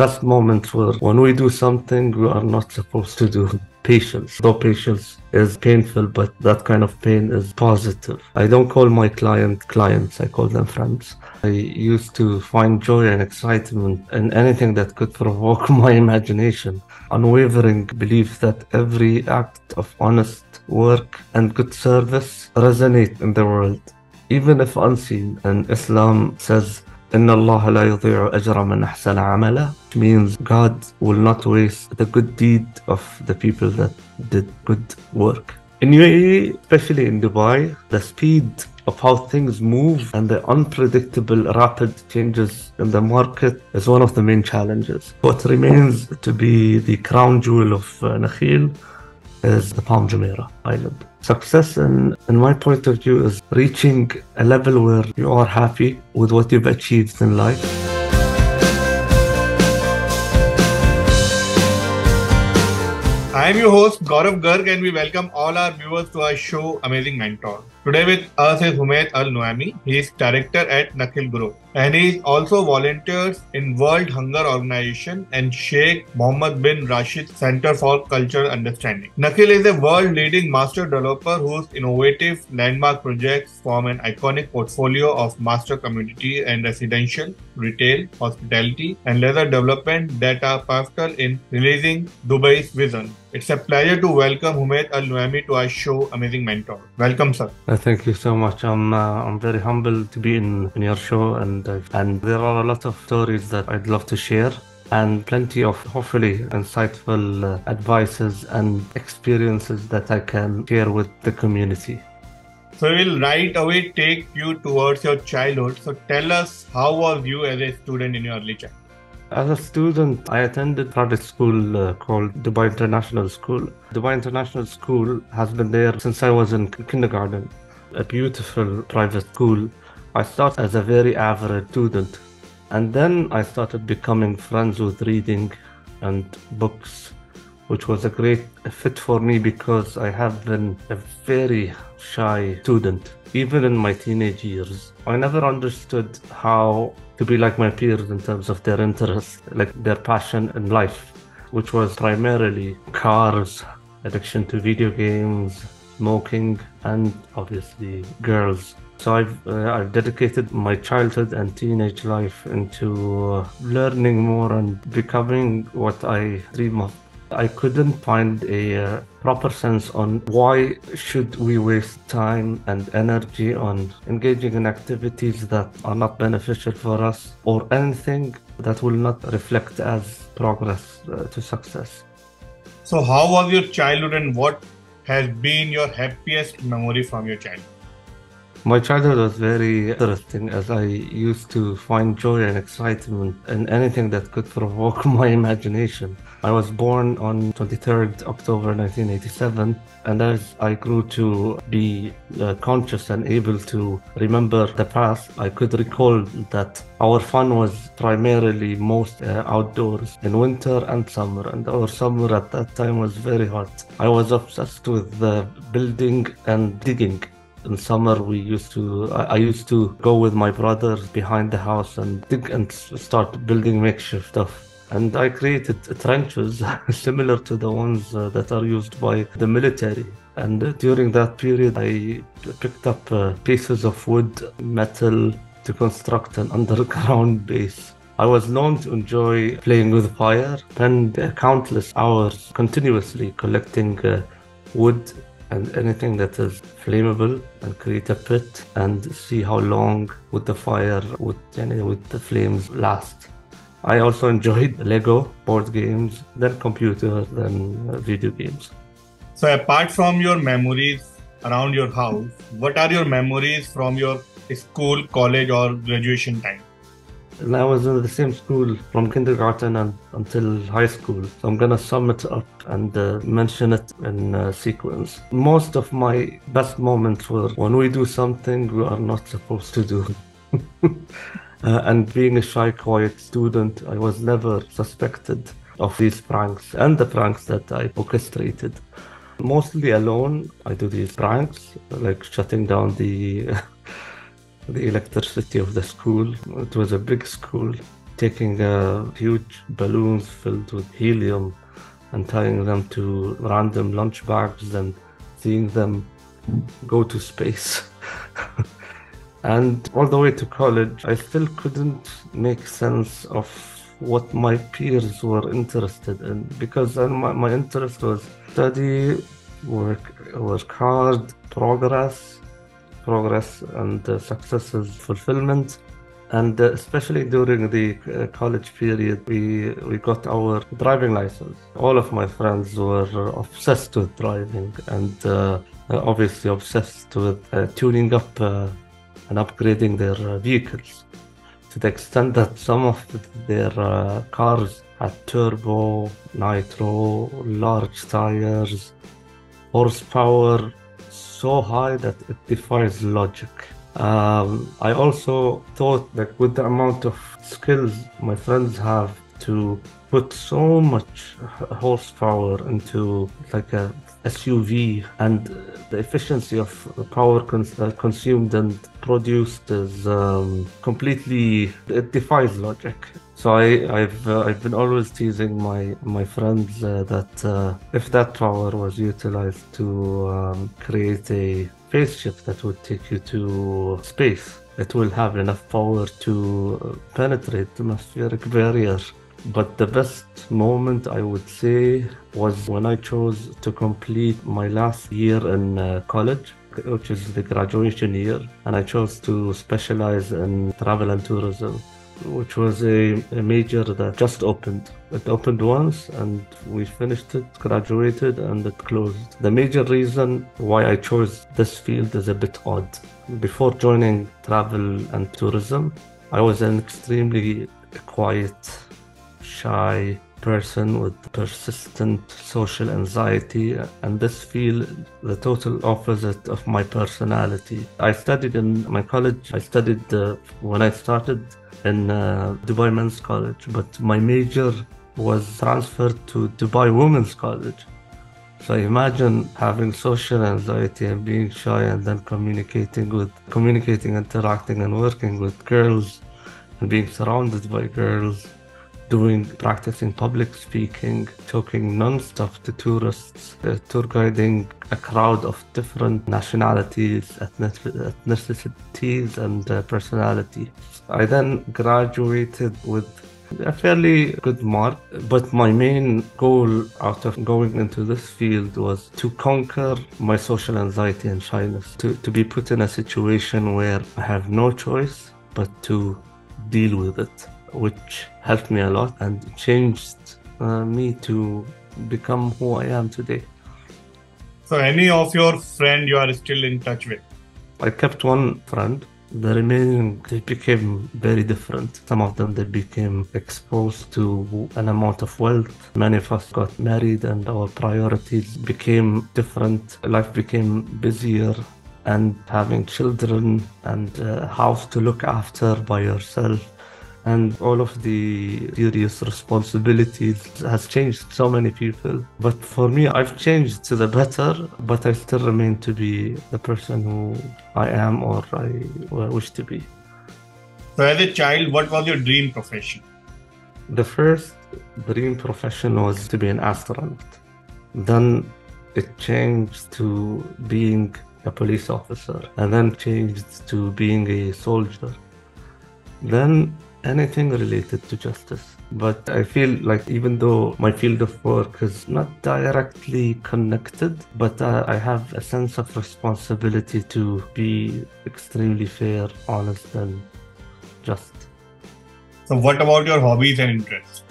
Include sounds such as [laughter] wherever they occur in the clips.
best moments were when we do something we are not supposed to do. Patience. Though patience is painful, but that kind of pain is positive. I don't call my client clients, I call them friends. I used to find joy and excitement in anything that could provoke [laughs] my imagination. Unwavering belief that every act of honest work and good service resonate in the world, even if unseen. And Islam says Inna Allah la yudhi'u ajra man ahsana amala. which means God will not waste the good deed of the people that did good work. In UAE, especially in Dubai, the speed of how things move and the unpredictable rapid changes in the market is one of the main challenges. What remains to be the crown jewel of uh, is the Palm Jumeirah Island. Success, in, in my point of view, is reaching a level where you are happy with what you've achieved in life. I am your host Gaurav Garg and we welcome all our viewers to our show Amazing Mentor. Today with us is Humaid Al Nuaimi. He is director at Nakheel Group and he is also volunteers in World Hunger Organization and Sheikh Mohammed bin Rashid Center for Cultural Understanding. Nakheel is a world leading master developer whose innovative landmark projects form an iconic portfolio of master community and residential, retail, hospitality and leisure development that are pivotal in releasing Dubai's vision. It's a pleasure to welcome Humaid Al Nuaimi to our show Amazing Mentor. Welcome, sir. Uh, thank you so much. I'm uh, I'm very humbled to be in, in your show, and uh, and there are a lot of stories that I'd love to share, and plenty of hopefully insightful uh, advices and experiences that I can share with the community. So we'll right away take you towards your childhood. So tell us how was you as a student in your early childhood? As a student, I attended private school uh, called Dubai International School. Dubai International School has been there since I was in kindergarten. A beautiful private school. I started as a very average student, and then I started becoming friends with reading and books, which was a great fit for me because I have been a very shy student. Even in my teenage years, I never understood how to be like my peers in terms of their interest, like their passion in life, which was primarily cars, addiction to video games, smoking, and obviously girls. So I've uh, I've dedicated my childhood and teenage life into uh, learning more and becoming what I dream of. I couldn't find a uh, proper sense on why should we waste time and energy on engaging in activities that are not beneficial for us or anything that will not reflect as progress uh, to success. So how was your childhood and what has been your happiest memory from your childhood? My childhood was very interesting as I used to find joy and excitement in anything that could provoke [laughs] my imagination. I was born on 23rd October 1987 and as I grew to be uh, conscious and able to remember the past, I could recall that our fun was primarily most uh, outdoors in winter and summer and our summer at that time was very hot. I was obsessed with uh, building and digging in summer we used to I, I, used to go with my brothers behind the house and dig and start building makeshift stuff. And i created trenches [laughs] similar to the ones uh, that are used by the military. And uh, during that period i picked up uh, pieces of wood metal to construct an [laughs] underground base. I was known to enjoy playing with fire, spend countless hours continuously collecting uh, wood and anything that is flammable and create a pit and see how long would the fire would would the flames last. I also enjoyed Lego board games, then computer, then uh, video games. So apart from your memories around your house, what are your memories from your school, college, or graduation time? And I was in the same school from kindergarten and, until high school. So I'm gonna sum it up and uh, mention it in uh, sequence. Most of my best moments were when we do something we are not supposed to do. [laughs] uh, and being a shy, quiet student, I was never suspected of these pranks and the pranks that I orchestrated. Mostly alone, I do these pranks, like shutting down the [laughs] the electricity of the school. It was a big school, taking uh, huge balloons filled with helium and tying them to random lunch bags and seeing them go to space. [laughs] and all the way to college, I still couldn't make sense of what my peers were interested in because my, my interest was study, work, work hard, progress, progress and uh, successes, fulfillment. And uh, especially during the uh, college period, we, we got our driving license. All of my friends were obsessed with driving and uh, obviously obsessed with uh, tuning up uh, and upgrading their vehicles to the extent that some of their uh, cars had turbo, nitro, large tires, horsepower so high that it defies logic. Um, I also thought that with the amount of skills my friends have to put so much horsepower into like a SUV and the efficiency of the power cons- uh, consumed and produced is um, completely it defies logic. So I, have uh, I've been always teasing my my friends uh, that uh, if that power was utilized to um, create a spaceship that would take you to space, it will have enough power to penetrate the atmospheric barrier. But the best moment I would say was when I chose to complete my last year in uh, college, which is the graduation year, and I chose to specialize in travel and tourism, which was a, a major that just opened. It opened once and we finished it, graduated, and it closed. The major reason why I chose this field is a bit odd. Before joining travel and tourism, I was an extremely quiet shy person with persistent social anxiety and this field the total opposite of my personality i studied in my college i studied uh, when i started in uh, dubai men's college but my major was transferred to dubai women's college so I imagine having social anxiety and being shy and then communicating with communicating interacting and working with girls and being surrounded by girls doing practicing public speaking, talking non-stop to tourists, uh, tour guiding a crowd of different nationalities, ethnicities, and uh, personalities. I then graduated with a fairly good mark, but my main goal out of going into this field was to conquer my social anxiety and shyness, to, to be put in a situation where I have no choice but to deal with it which helped me a lot and changed uh, me to become who I am today. So, any of your friend you are still in touch with? I kept one friend. The remaining they became very different. Some of them they became exposed to an amount of wealth. Many of us got married and our priorities became different. Life became busier and having children and a house to look after by yourself and all of the serious responsibilities has changed so many people. But for me i've changed to the better but i still remain to be the person who i am or i wish to be. So as a child what was your dream profession? The first dream profession was to be an astronaut. Then it changed to being a police officer and then changed to being a soldier. Then anything related to justice. But I feel like even though my field of work is not directly connected, but uh, I have a sense of responsibility to be extremely fair, honest, and just. So, what about your hobbies and interests?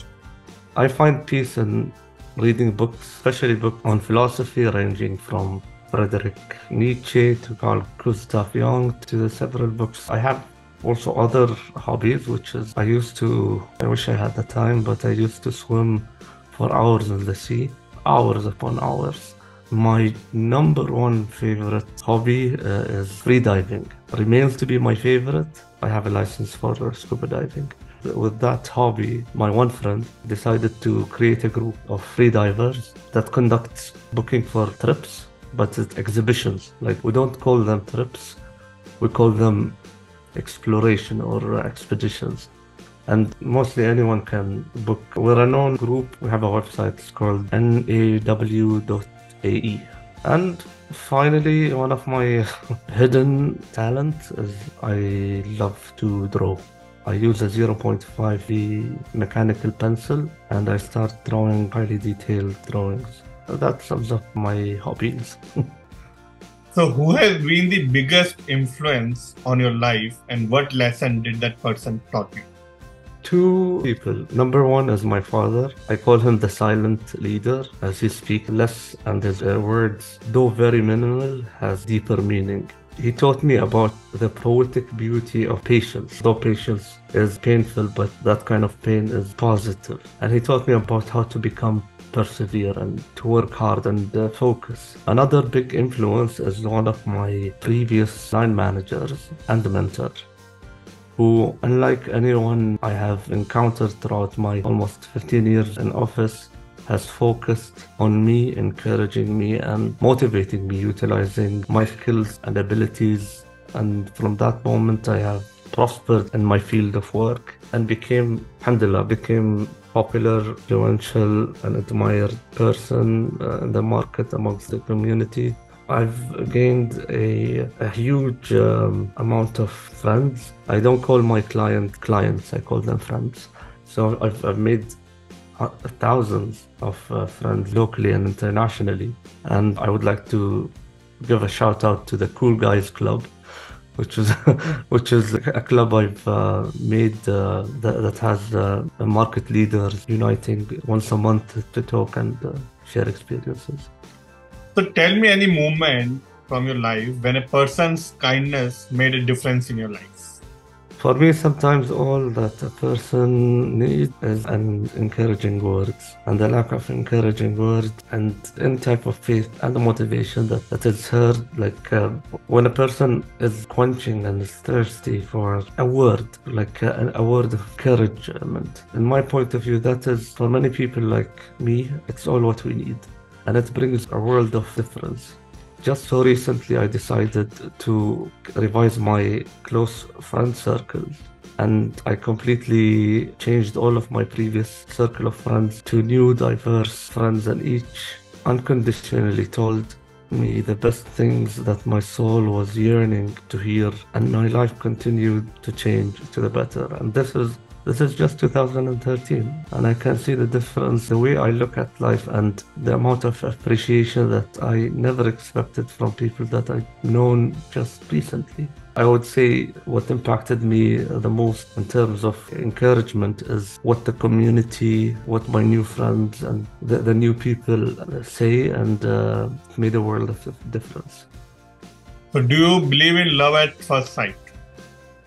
I find peace in reading books, especially books on philosophy, ranging from Friedrich Nietzsche to Carl Gustav Jung to the several books I have also other hobbies which is i used to i wish i had the time but i used to swim for hours in the sea hours upon hours. My number one favorite hobby uh, is free diving remains to be my favorite. I have a license for scuba diving. With that hobby my one friend decided to create a group of free divers that conducts booking for trips but it's exhibitions. Like we don't call them trips. We call them exploration or expeditions. and mostly anyone can book. We're a known group. We have a website. It's called naw.ae. And finally, one of my [laughs] hidden talents is I love to draw. I use a 0.5 mechanical pencil and I start drawing highly detailed drawings. That sums up my hobbies. [laughs] so, who has been the biggest influence on your life and what lesson did that person taught you? two people. Number one is my father. I call him the silent leader as he speaks less and his uh, words, though very minimal, has deeper meaning. He taught me about the poetic beauty of patience. Though patience is painful, but that kind of pain is positive. And he taught me about how to become persevere and to work hard and uh, focus. Another big influence is one of my previous line managers and mentor who, unlike anyone I have encountered throughout my almost 15 years in office, has focused on me, encouraging me, and motivating me, utilizing my skills and abilities. And from that moment, I have prospered in my field of work and became, alhamdulillah, became popular, influential, and admired person uh, in the market amongst the community. I've gained a, a huge um, amount of friends. I don't call my client clients, I call them friends. So I've, I've made thousands of uh, friends locally and internationally. And I would like to give a shout out to the Cool Guys Club, which is [laughs] which is a club I've uh, made uh, that, that, has uh, market leaders uniting once a month to talk and uh, share experiences. So tell me any moment from your life when a person's kindness made a difference in your life. For me, sometimes all that a person needs is an encouraging words, and the lack of encouraging words and any type of faith and the motivation that, that is heard. Like uh, when a person is quenching and is thirsty for a word, like a, a word of encouragement. In my point of view, that is for many people like me, it's all what we need and it brings a world of difference. Just so recently, I decided to revise my close friend circle, and I completely changed all of my previous circle of friends to new, diverse friends, and each unconditionally told me the best things that my soul was yearning to hear, and my life continued to change to the better. And this is this is just 2013, and I can see the difference, the way I look at life, and the amount of appreciation that I never expected from people that I've known just recently. I would say what impacted me the most in terms of encouragement is what the community, what my new friends and the, the new people say, and uh, made a world of difference. So, do you believe in love at first sight?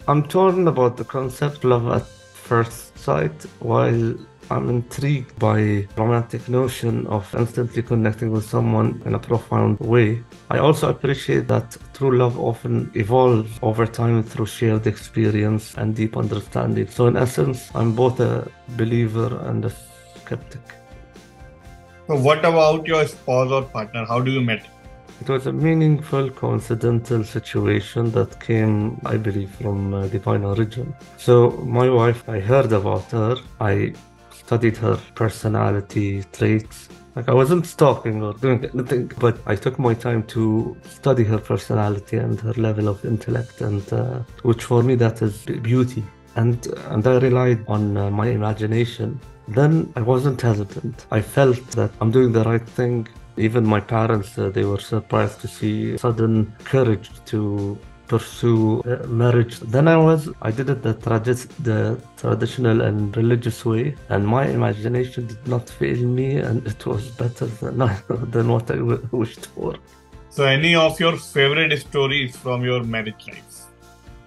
I'm torn about the concept of love at first sight, while I'm intrigued by romantic notion of instantly connecting with someone in a profound way. I also appreciate that true love often evolves over time through shared experience and deep understanding. So in essence, I'm both a believer and a skeptic. So what about your spouse or partner? How do you met? It was a meaningful, coincidental situation that came, I believe, from uh, divine origin. So, my wife, I heard about her. I studied her personality traits. Like, I wasn't stalking or doing anything, but I took my time to study her personality and her level of intellect, and uh, which for me, that is beauty. And, and I relied on uh, my imagination then I wasn't hesitant. I felt that I'm doing the right thing even my parents, uh, they were surprised to see sudden courage to pursue uh, marriage. Then I was, I did it the, tradi- the traditional and religious way, and my imagination did not fail me, and [laughs] it was better than, than what I w- wished for. So, any of your favorite stories from your marriage life?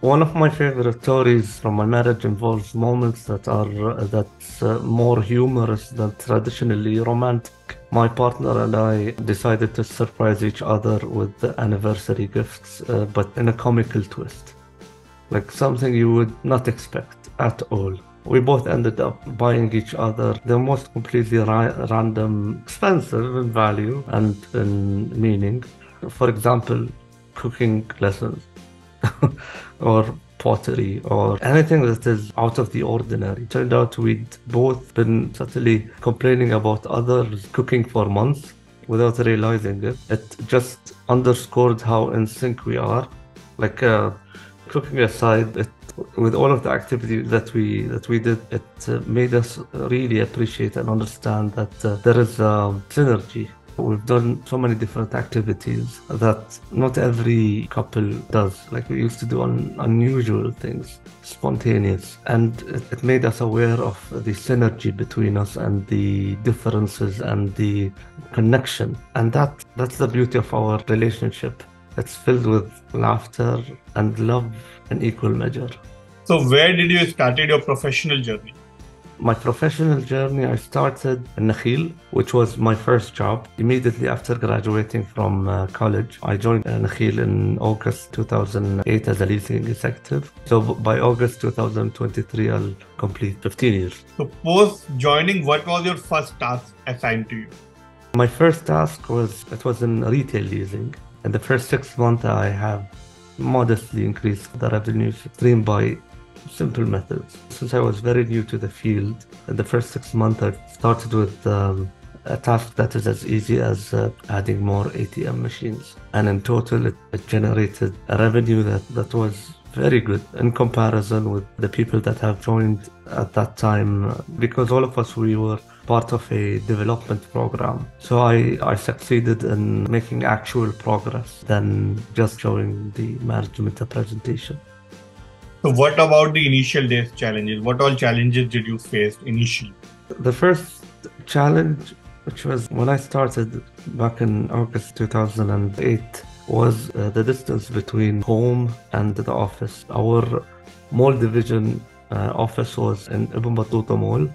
One of my favorite stories from my marriage involves moments that are uh, that's uh, more humorous than traditionally romantic. My partner and I decided to surprise each other with the anniversary gifts, uh, but in a comical twist. Like something you would not expect at all. We both ended up buying each other the most completely ra- random, expensive in value and in meaning. For example, cooking lessons [laughs] or pottery or anything that is out of the ordinary. Turned out we'd both been subtly complaining about others cooking for months without realizing it. It just underscored how in sync we are. Like uh, cooking aside, it, with all of the activity that we that we did, it uh, made us really appreciate and understand that uh, there is um, synergy We've done so many different activities that not every couple does. Like we used to do un- unusual things, spontaneous. And it, it made us aware of the synergy between us and the differences and the connection. And that that's the beauty of our relationship. It's filled with laughter and love in equal measure. So where did you started your professional journey? My professional journey, I started in Nakheel, which was my first job. Immediately after graduating from uh, college, I joined uh, Nakheel in August 2008 as a leasing executive. So by August 2023, I'll complete 15 years. So post joining, what was your first task assigned to you? My first task was, it was in retail leasing. In the first six months, I have modestly increased the revenue stream by simple methods. Since I was very new to the field, in the first six months, I started with um, a task that is as easy as uh, adding more ATM machines. And in total, it, it, generated a revenue that, that was very good in comparison with the people that have joined at that time because all of us we were part of a development program so i i succeeded in making actual progress than just showing the management presentation so, what about the initial days challenges? What all challenges did you face initially? The first challenge, which was when I started back in August 2008, was uh, the distance between home and the office. Our mall division uh, office was in Ibn Battuta Mall,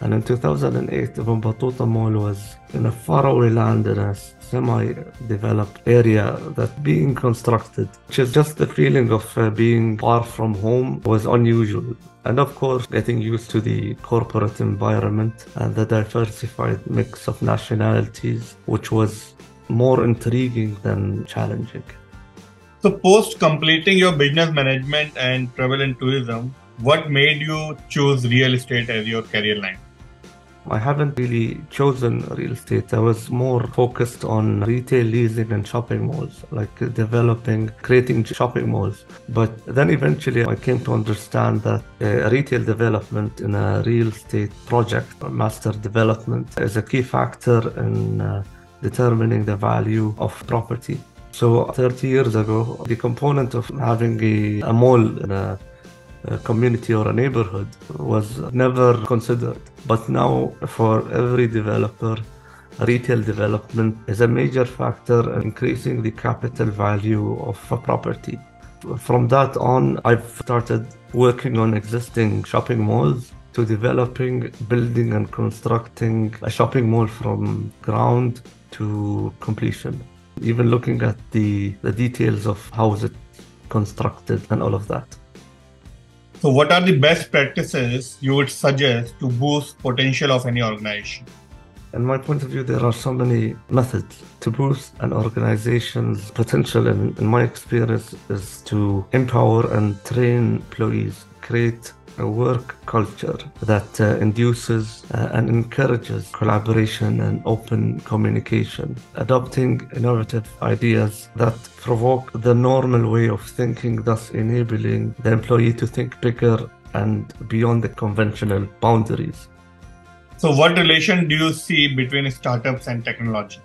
and in 2008, Ibn Battuta Mall was in a faraway land in a semi-developed area that being constructed, which is just the feeling of uh, being far from home was unusual. And of course, getting used to the corporate environment and the diversified mix of nationalities, which was more intriguing than challenging. So, post completing your business management and travel and tourism, what made you choose real estate as your career line? I haven't really chosen real estate. I was more focused on retail leasing and shopping malls, like developing, creating shopping malls. But then eventually I came to understand that uh, retail development in a real estate project, master development, is a key factor in uh, determining the value of property. So 30 years ago, the component of having a, a mall in a a community or a neighborhood was never considered. But now, for every developer, retail development is a major factor in increasing the capital value of a property. From that on, I've started working on existing shopping malls to developing, building, and constructing a shopping mall from ground to completion. Even looking at the, the details of how is it constructed and all of that. So, what are the best practices you would suggest to boost potential of any organization? In my point of view, there are so many methods to boost an organization's potential. And in my experience, is to empower and train employees, create a work culture that uh, induces uh, and encourages collaboration and open communication, adopting innovative ideas that provoke the normal way of thinking, thus enabling the employee to think bigger and beyond the conventional boundaries. So, what relation do you see between startups and technology?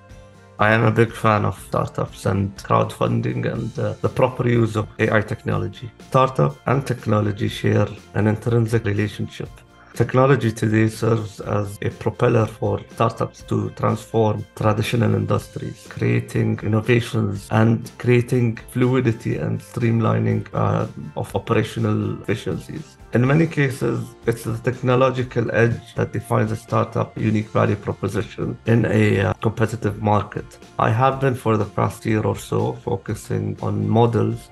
I am a big fan of startups and crowdfunding and uh, the proper use of AI technology. Startup and technology share an intrinsic relationship. Technology today serves as a propeller for startups to transform traditional industries, creating innovations and creating fluidity and streamlining uh, of operational efficiencies. In many cases, it's the technological edge that defines a startup unique value proposition in a uh, competitive market. I have been for the past year or so focusing on models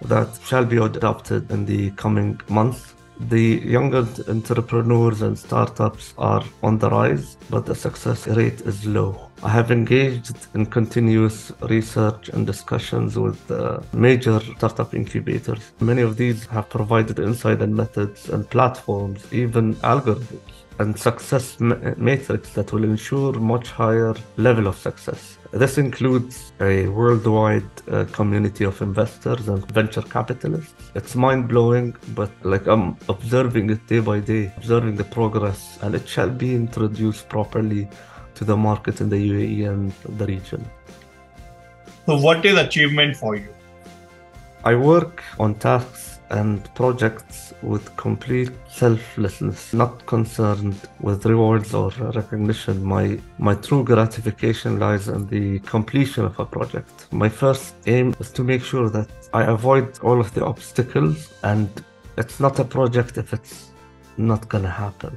that shall be adopted in the coming months The younger entrepreneurs and startups are on the rise, but the success rate is low. I have engaged in continuous research and discussions with uh, major startup incubators. Many of these have provided insight and methods and platforms, even algorithms and success matrix that will ensure much higher level of success. This includes a worldwide uh, community of investors and venture capitalists. It's mind blowing, but like I'm observing it day by day, observing the progress, and it shall be introduced properly to the market in the UAE and the region. So, what is achievement for you? I work on tasks and projects with complete selflessness, not concerned with rewards or recognition. My my true gratification lies in the completion of a project. My first aim is to make sure that I avoid all of the obstacles and it's not a project if it's not gonna happen.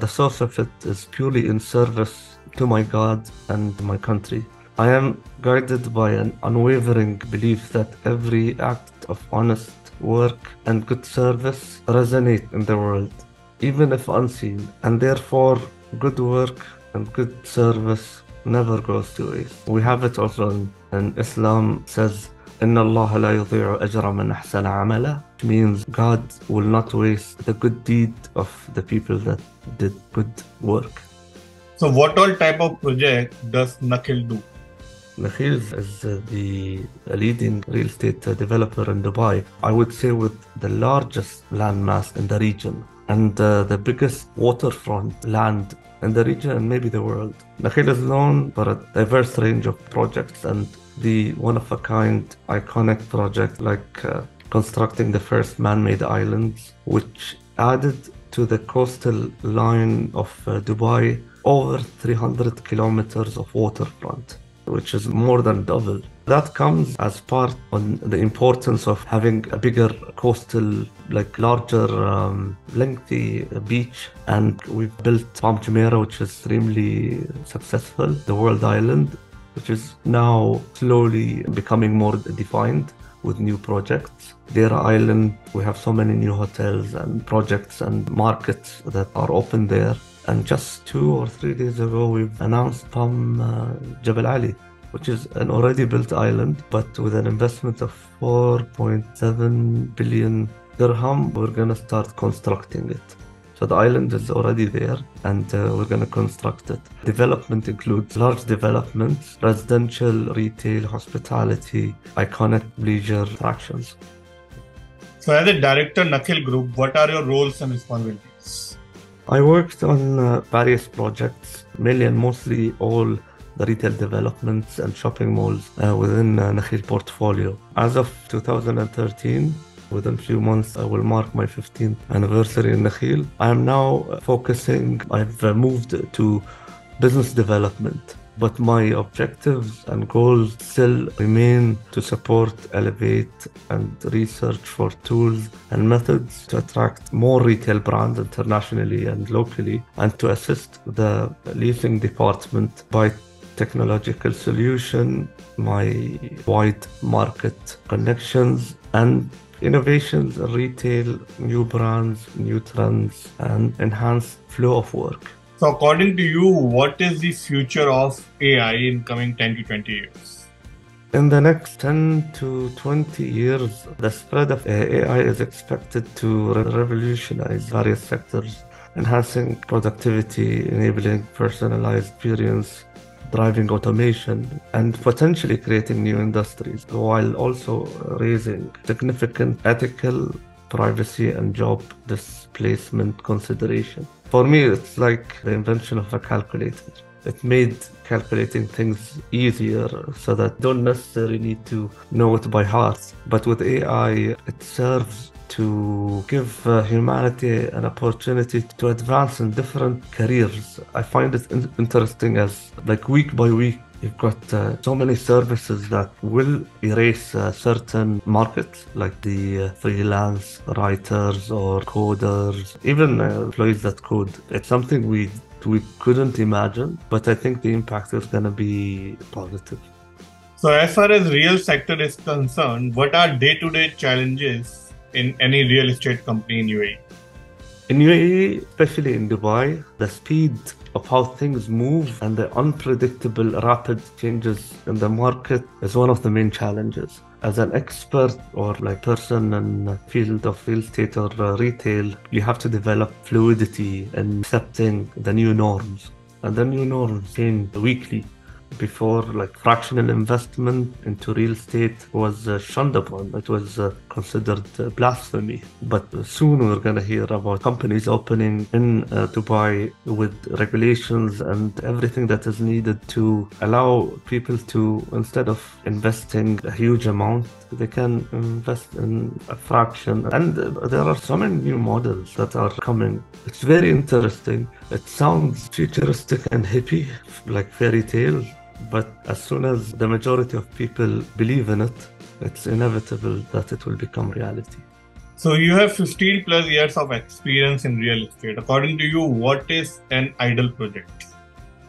The source of it is purely in service to my God and my country. I am guided by an unwavering belief that every act of honest work, and good service resonate in the world, even if unseen, and therefore good work and good service never goes to waste. We have it also in, in Islam says, إن الله لا يضيع أجر من أحسن عملا It means God will not waste the good deed of the people that did good work. So what all type of project does Nakheel do? Nakheel is uh, the leading real estate developer in Dubai. I would say with the largest landmass in the region and uh, the biggest waterfront land in the region and maybe the world. Nakheel is known for a diverse range of projects and the one of a kind iconic project like uh, constructing the first man-made islands which added to the coastal line of uh, Dubai over 300 kilometers of waterfront which is more than double. That comes as part on the importance of having a bigger coastal, like larger, um, lengthy beach. And we've built Palm Jumeirah, which is extremely successful, the world island, which is now slowly becoming more defined with new projects. Deira Island, we have so many new hotels and projects and markets that are open there. And just two or three days ago, we've announced Palm uh, Jebel Ali, which is an already built island, but with an investment of 4.7 billion dirham, we're going to start constructing it. So the island is already there and uh, we're going to construct it. Development includes large developments, residential, retail, hospitality, iconic leisure attractions. So, as a director, Nakheel Group, what are your roles and responsibilities? I worked on uh, various projects, mainly and mostly all the retail developments and shopping malls uh, within uh, portfolio. As of 2013, within a few months, I will mark my 15th anniversary in Nakheel. I am now focusing, I've uh, moved to business development but my objectives and goals still remain to support, elevate, and research for tools and methods to attract more retail brands internationally and locally, and to assist the leasing department by technological solution, my wide market connections, and innovations retail, new brands, new trends, and enhanced flow of work. So, according to you, what is the future of AI in coming 10 to 20 years? In the next 10 to 20 years, the spread of AI is expected to revolutionize various sectors, enhancing productivity, enabling personalized experience, driving automation, and potentially creating new industries, while also raising significant ethical, privacy, and job displacement consideration. For me, it's like the invention of a calculator. It made calculating things easier so that don't necessarily need to know it by heart. But with AI, it serves to give uh, humanity an opportunity to advance in different careers. I find it in- interesting as like week by week You've got uh, so many services that will erase uh, certain markets, like the uh, freelance writers or coders, even uh, employees that code. It's something we we couldn't imagine, but I think the impact is going to be positive. So, as far as real sector is concerned, what are day-to-day challenges in any real estate company in UAE? In UAE, especially in Dubai, the speed of how things move and the unpredictable rapid changes in the market is one of the main challenges. As an expert or like person in the field of real estate or uh, retail, you have to develop fluidity in accepting the new norms. And the new norms change weekly before like fractional investment into real estate was uh, shunned upon it was uh, considered blasphemy but soon we're going to hear about companies opening in uh, dubai with regulations and everything that is needed to allow people to instead of investing a huge amount they can invest in a fraction and there are so many new models that are coming it's very interesting it sounds futuristic and hippie like fairy tale. but as soon as the majority of people believe in it, it's inevitable that it will become reality. So you have 15 plus years of experience in real estate. According to you, what is an ideal project?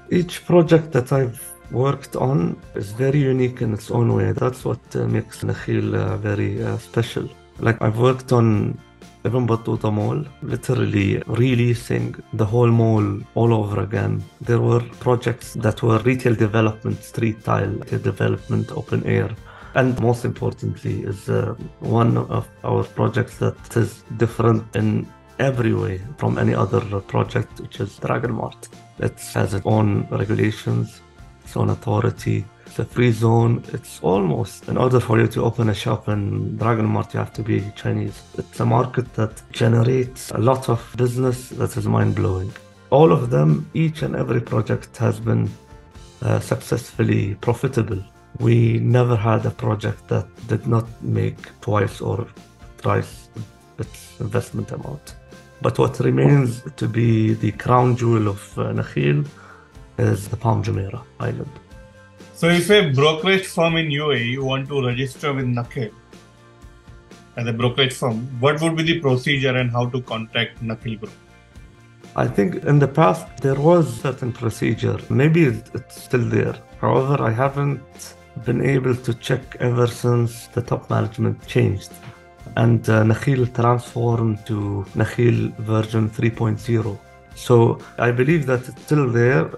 Each project that I've worked on is very unique in its own way. That's what uh, makes Nakhil uh, very uh, special. Like I've worked on Ibn Battuta Mall, literally releasing the whole mall all over again. There were projects that were retail development, street tile, development, open air. And most importantly, is uh, one of our projects that is different in every way from any other project, which is Dragon Mart. It has its own regulations, its own authority, it's a free zone. It's almost in order for you to open a shop in Dragon Mart, you have to be Chinese. It's a market that generates a lot of business that is mind blowing. All of them, each and every project has been uh, successfully profitable. We never had a project that did not make twice or thrice its investment amount. But what remains to be the crown jewel of uh, Nakheel is the Palm Jumeirah Island. So, if a brokerage firm in UAE you want to register with Nakheel as a brokerage firm, what would be the procedure and how to contact Nakheel Group? I think in the past there was certain procedure. Maybe it's still there. However, I haven't been able to check ever since the top management changed and uh, Nakheel transformed to Nakheel version 3.0. So I believe that it's still there.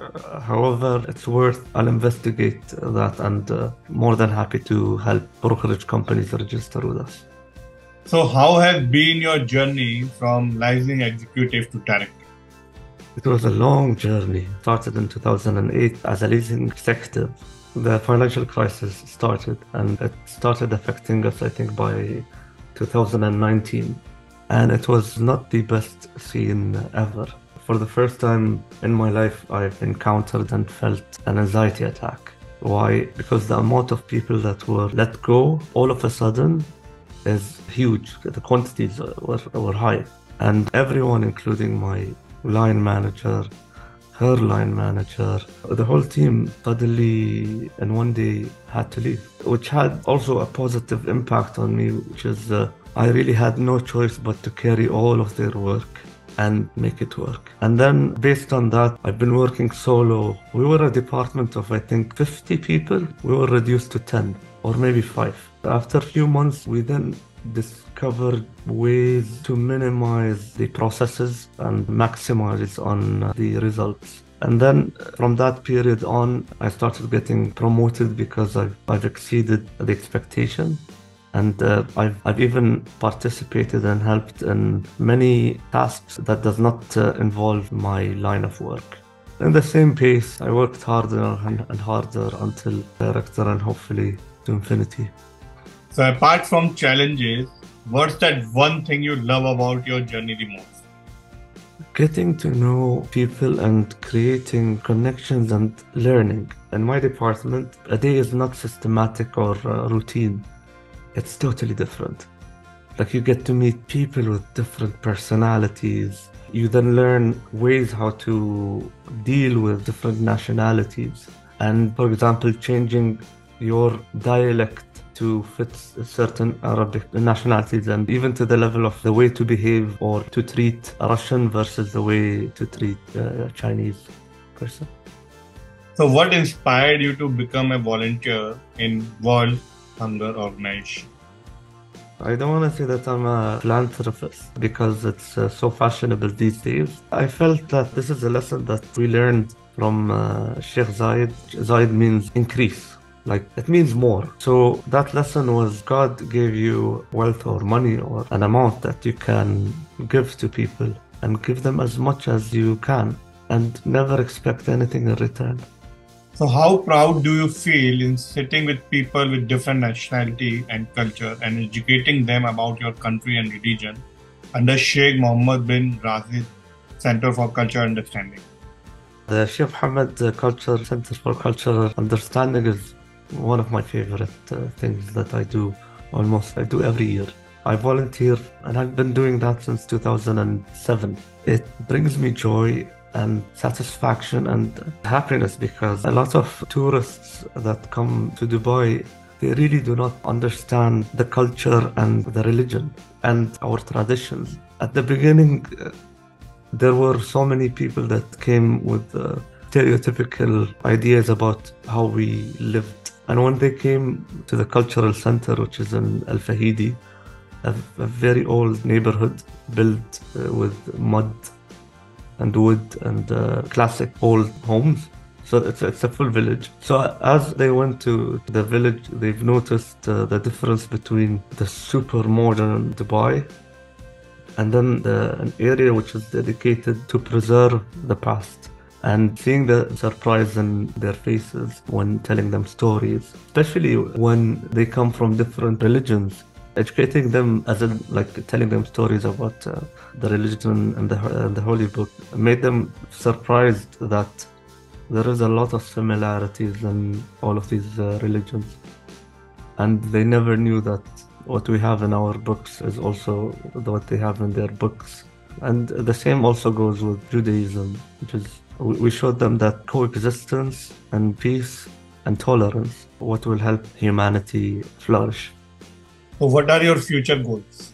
However, it's worth, I'll investigate that and uh, more than happy to help brokerage companies register with us. So, how has been your journey from licensing executive to director? It was a long journey. Started in 2008 as a leasing executive. The financial crisis started and it started affecting us, I think, by 2019. And it was not the best scene ever for the first time in my life, I've encountered and felt an anxiety attack. Why? Because the amount of people that were let go all of a sudden is huge. The quantities were, were high. And everyone, including my line manager, her line manager, the whole team suddenly in one day had to leave, which had also a positive impact on me, which is uh, I really had no choice but to carry all of their work and make it work. And then based on that, I've been working solo. We were a department of, I think, 50 people. We were reduced to 10 or maybe five. After a few months, we then discovered ways to minimize the processes and maximize on the results. And then from that period on, I started getting promoted because I've, I've exceeded the expectation and uh, I've, I've even participated and helped in many tasks that does not uh, involve my line of work. In the same pace, I worked harder and harder until director and hopefully to infinity. So apart from challenges, what's that one thing you love about your journey the most? Getting to know people and creating connections and learning. In my department, a day is not systematic or uh, routine it's totally different. Like you get to meet people with different personalities. You then learn ways how to deal with different nationalities. And for example, changing your dialect to fit certain Arabic nationalities and even to the level of the way to behave or to treat a Russian versus the way to treat a Chinese person. So, what inspired you to become a volunteer in World hunger organization? I don't want to say that I'm a philanthropist because it's uh, so fashionable these days. I felt that this is a lesson that we learned from uh, Sheikh Zayed. Zayed means increase, like it means more. So that lesson was God gave you wealth or money or an amount that you can give to people and give them as much as you can and never expect anything in return. So, how proud do you feel in sitting with people with different nationality and culture and educating them about your country and religion under Sheikh Mohammed bin Rashid Center for Culture Understanding? The Sheikh Mohammed Culture Center for Cultural Understanding is one of my favorite uh, things that I do almost I do every year. I volunteer and I've been doing that since 2007. It brings me joy and satisfaction and happiness because a lot of tourists that come to Dubai they really do not understand the culture and the religion and our traditions. At the beginning, uh, there were so many people that came with uh, stereotypical ideas about how we lived. And when they came to the cultural center, which is in Al Fahidi, a, a very old neighborhood built uh, with mud and wood and uh, classic old homes. So it's, it's a full village. So as they went to the village, they've noticed uh, the difference between the super modern Dubai and then the, an area which is dedicated to preserve the past. And seeing the surprise in their faces when telling them stories, especially when they come from different religions, educating them as in like telling them stories about uh, the religion and the, uh, the holy book made them surprised that there is a lot of similarities in all of these uh, religions. And they never knew that what we have in our books is also what they have in their books. And the same also goes with judaism which is we showed them that coexistence and peace and tolerance what will help humanity flourish so, what are your future goals?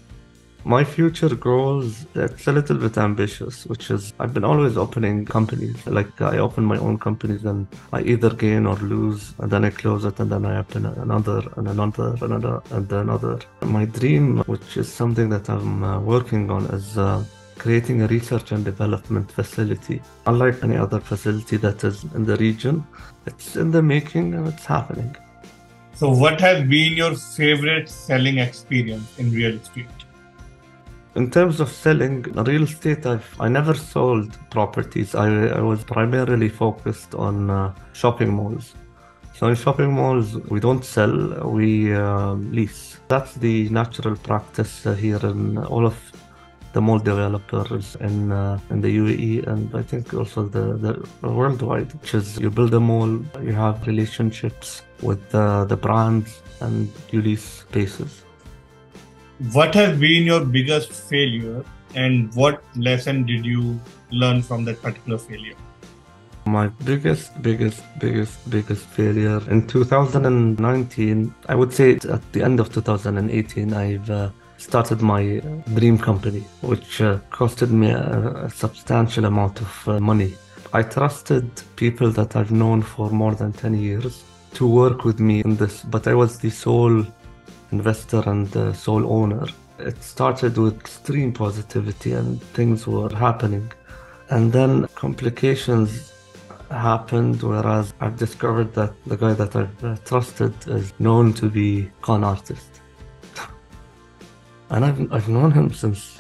My future goals, it's a little bit ambitious, which is I've been always opening companies. Like I open my own companies and I either gain or lose, and then I close it, and then I open another and another and another and another. My dream, which is something that I'm uh, working on, is uh, creating a research and development facility. Unlike any other facility that is in the region, it's in the making and it's happening. So, what has been your favorite selling experience in real estate? In terms of selling real estate, I've I never sold properties. I, I was primarily focused on uh, shopping malls. So in shopping malls, we don't sell, we uh, lease. That's the natural practice here in all of the mall developers in uh, in the UAE and I think also the, the worldwide, which is you build a mall, you have relationships with the, the brands and you lease spaces. What has been your biggest failure and what lesson did you learn from that particular failure? My biggest, biggest, biggest, biggest failure in 2019, I would say at the end of 2018, I've uh, started my dream company, which uh, costed me a, a, substantial amount of uh, money. I trusted people that I've known for more than 10 years to work with me in this, but I was the sole investor and the sole owner. It started with extreme positivity and things were happening. And then complications happened, whereas I've discovered that the guy that uh, trusted is known to be con artist and I've I've known him since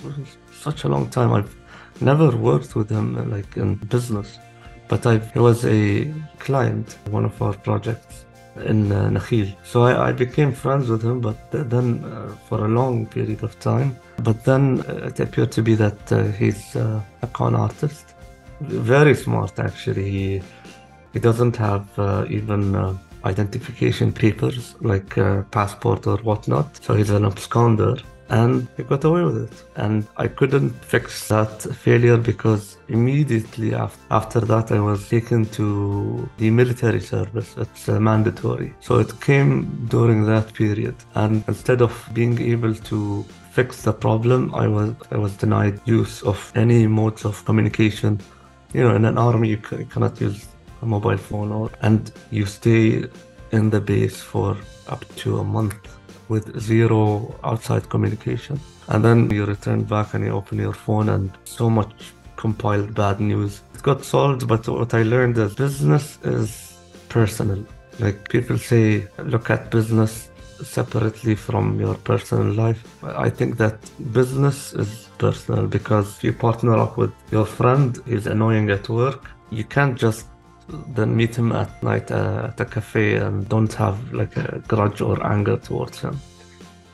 such a long time. I've never worked with him like in business, but I he was a client one of our projects in uh, Nakheel. So I, I, became friends with him, but then uh, for a long period of time. But then uh, it appeared to be that uh, he's uh, a con artist, very smart actually. He he doesn't have uh, even identification papers like passport or whatnot. So he's an absconder and I got away with it. And I couldn't fix that failure because immediately after that, I was taken to the military service. It's uh, mandatory. So it came during that period. And instead of being able to fix the problem, I was I was denied use of any modes of communication. You know, in an army, you, you cannot use a mobile phone, or and you stay in the base for up to a month with zero outside communication. And then you return back and you open your phone and so much compiled bad news. It got solved, but what I learned is business is personal. Like people say, look at business separately from your personal life. I think that business is personal because if you partner up with your friend is annoying at work, you can't just then meet him at night uh, at a cafe and don't have like a grudge or anger towards him.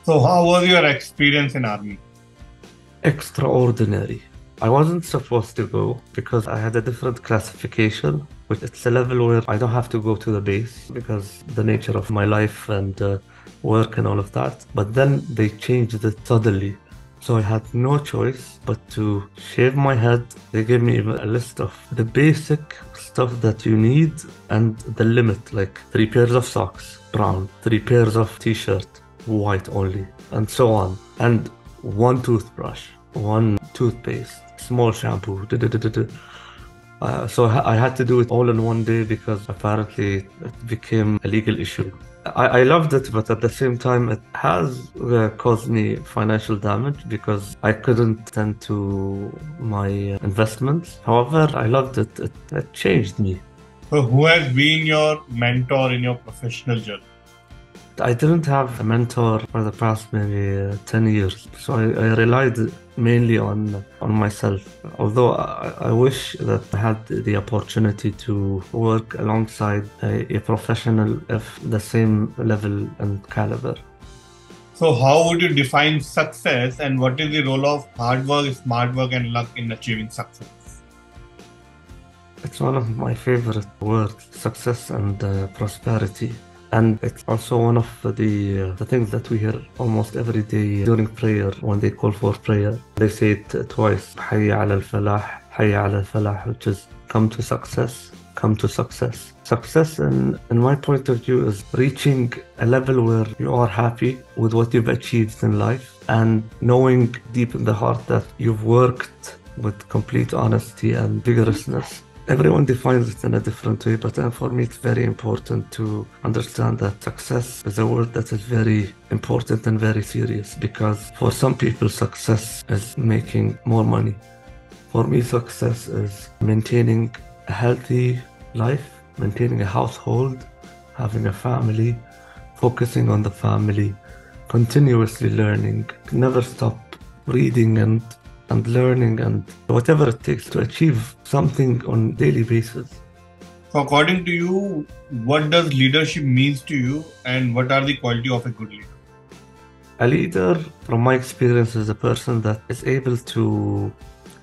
So, how was your experience in army? Extraordinary. I wasn't supposed to go because I had a different classification, which it's a level where I don't have to go to the base because the nature of my life and uh, work and all of that. But then they changed it suddenly. So I had no choice but to shave my head. They gave me a list of the basic stuff that you need and the limit, like three pairs of socks, brown, three pairs of t-shirt, white only, and so on. And one toothbrush, one toothpaste, small shampoo. Uh, so I had to do it all in one day because apparently it became a legal issue. I, I loved it, but at the same time, it has uh, caused me financial damage because I couldn't tend to my investments. However, I loved it. It, it changed me. So, who has been your mentor in your professional journey? I didn't have a mentor for the past maybe uh, 10 years. So I, I, relied mainly on on myself. Although I, I, wish that I had the opportunity to work alongside a, a professional of the same level and caliber. So how would you define success and what is the role of hard work, smart work and luck in achieving success? It's one of my favorite words, success and uh, prosperity and it's also one of the uh, the things that we hear almost every day during prayer when they call for prayer. They say it twice, حي على الفلاح, حي على الفلاح, which is come to success, come to success. Success, in, in my point of view, is reaching a level where you are happy with what you've achieved in life and knowing deep in the heart that you've worked with complete honesty and vigorousness Everyone defines it in a different way, but uh, for me, it's very important to understand that success is a word that is very important and very serious because for some people, success is making more money. For me, success is maintaining a healthy life, maintaining a household, having a family, focusing on the family, continuously learning, never stop reading and and learning and whatever it takes to achieve something on daily basis. According to you, what does leadership means to you and what are the quality of a good leader? A leader, from my experience, is a person that is able to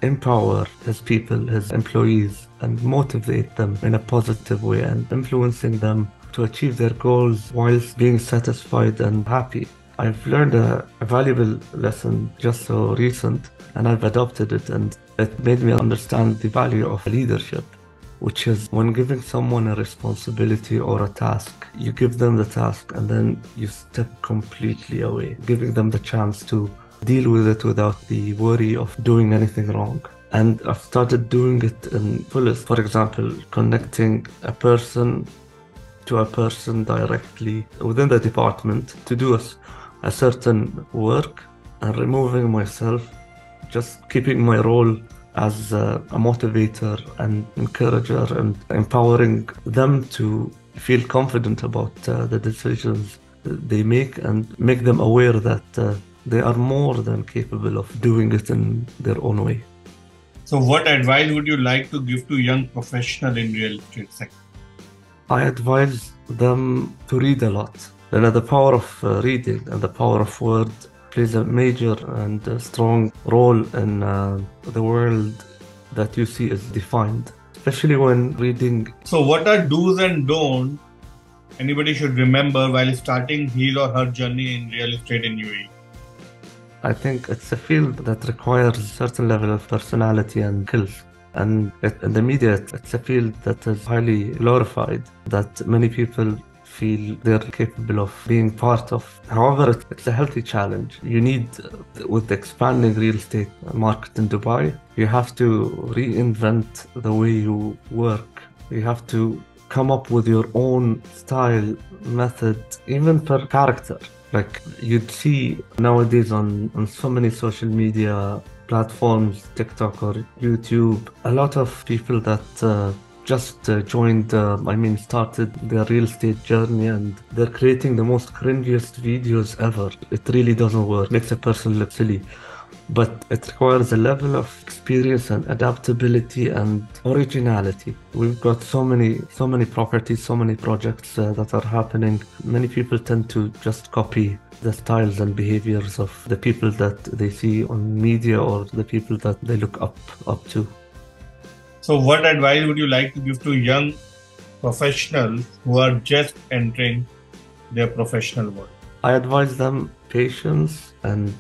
empower his people, his employees, and motivate them in a positive way and influencing them to achieve their goals whilst being satisfied and happy. I've learned a, a, valuable lesson just so recent and I've adopted it and it made me understand the value of leadership, which is when giving someone a responsibility or a task, you give them the task and then you step completely away, giving them the chance to deal with it without the worry of doing anything wrong. And I've started doing it in fullest. For example, connecting a person to a person directly within the department to do a a certain work and removing myself, just keeping my role as a, a motivator and encourager and empowering them to feel confident about uh, the decisions they make and make them aware that uh, they are more than capable of doing it in their own way. So, what advice would you like to give to young professionals in real estate sector? I advise them to read a lot then the power of uh, reading and the power of word plays a major and strong role in uh, the world that you see is defined, especially when reading. So, what are do's and don'ts anybody should remember while starting his or her journey in real estate in UAE? I think it's a field that requires a certain level of personality and skills. And in the media, it's a field that is highly glorified, that many people feel they're capable of being part of. However, it's a healthy challenge. You need, with the expanding real estate market in Dubai, you have to reinvent the way you work. You have to come up with your own style, method, even per character. Like you'd see nowadays on, on so many social media platforms, TikTok or YouTube, a lot of people that uh, just uh, joined, uh, I mean, started their real estate journey and they're creating the most cringiest videos ever. It really doesn't work, makes a person look silly. But it requires a level of experience and adaptability and originality. We've got so many, so many properties, so many projects uh, that are happening. Many people tend to just copy the styles and behaviors of the people that they see on media or the people that they look up up to. So, what advice would you like to give to young professionals who are just entering their professional world? I advise them patience and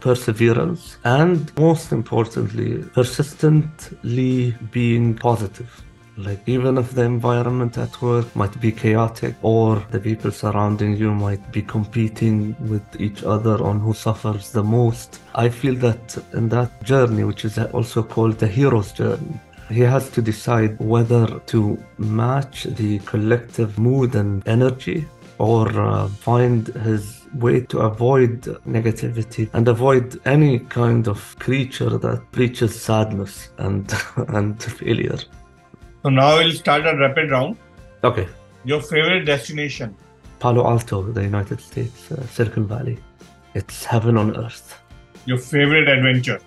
perseverance, and most importantly, persistently being positive. Like, even if the environment at work might be chaotic or the people surrounding you might be competing with each other on who suffers the most, I feel that in that journey, which is also called the hero's journey, he has to decide whether to match the collective mood and energy or uh, find his way to avoid negativity and avoid any kind of creature that preaches sadness and [laughs] and failure. So now we'll start a rapid round. Okay. Your favorite destination? Palo Alto, the United States, uh, Silicon Valley. It's heaven on earth. Your favorite adventure?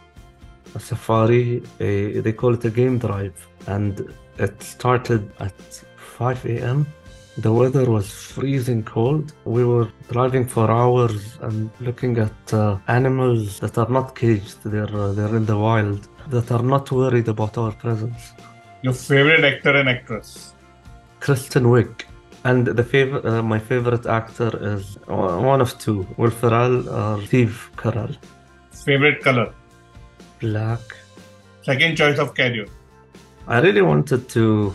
A safari, a, they call it a game drive, and it started at 5 a.m. The weather was freezing cold. We were driving for hours and looking at uh, animals that are not caged. They're uh, they're in the wild. That are not worried about our presence. Your favorite actor and actress? Kristen Wiig. And the fav- uh, my favorite actor is one of two, Will Ferrell or Steve Carell. Favorite color? Black. Second choice of career? I really wanted to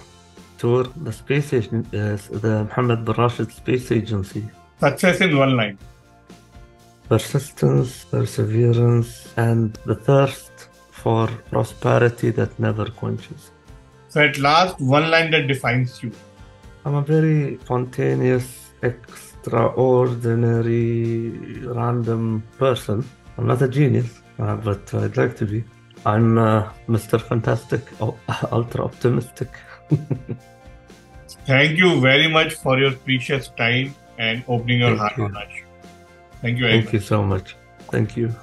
tour the space station, uh, the Mohammed bin Rashid Space Agency. Success in one line. Persistence, perseverance, and the thirst for prosperity that never quenches. So, at last, one line that defines you. I'm a very spontaneous, extraordinary, random person. I'm not a genius, uh, but I'd like to be. I'm uh, Mr. Fantastic, oh, [laughs] ultra optimistic. Thank you very much for your precious time and opening your Thank heart you. on us. Thank you Thank much. you so much. Thank you.